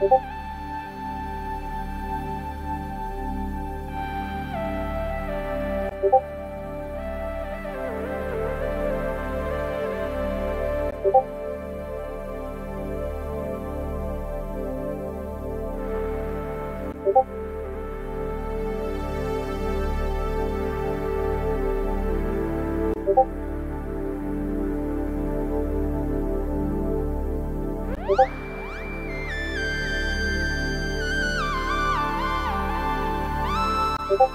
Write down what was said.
you you